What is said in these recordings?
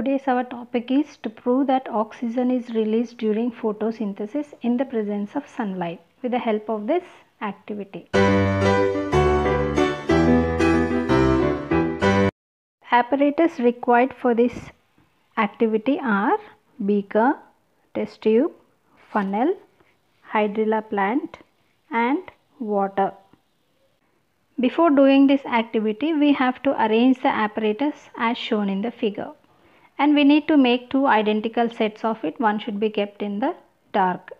today's our topic is to prove that oxygen is released during photosynthesis in the presence of sunlight with the help of this activity. Apparatus required for this activity are beaker, test tube, funnel, hydrilla plant and water. Before doing this activity, we have to arrange the apparatus as shown in the figure. And we need to make two identical sets of it. One should be kept in the dark.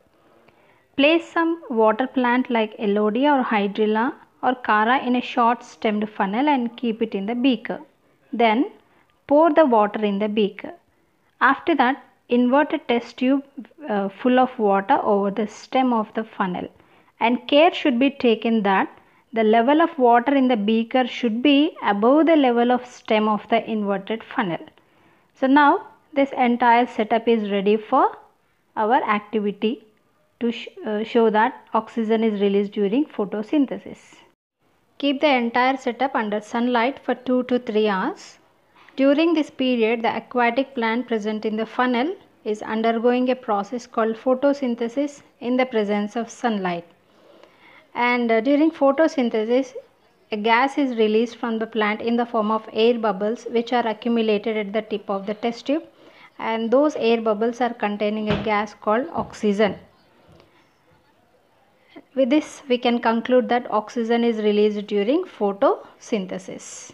Place some water plant like Elodea or Hydrilla or Chara in a short stemmed funnel and keep it in the beaker. Then pour the water in the beaker. After that, invert a test tube uh, full of water over the stem of the funnel and care should be taken that the level of water in the beaker should be above the level of stem of the inverted funnel. So now this entire setup is ready for our activity to sh uh, show that oxygen is released during photosynthesis. Keep the entire setup under sunlight for 2 to 3 hours. During this period, the aquatic plant present in the funnel is undergoing a process called photosynthesis in the presence of sunlight and uh, during photosynthesis a gas is released from the plant in the form of air bubbles which are accumulated at the tip of the test tube and those air bubbles are containing a gas called oxygen. With this we can conclude that oxygen is released during photosynthesis.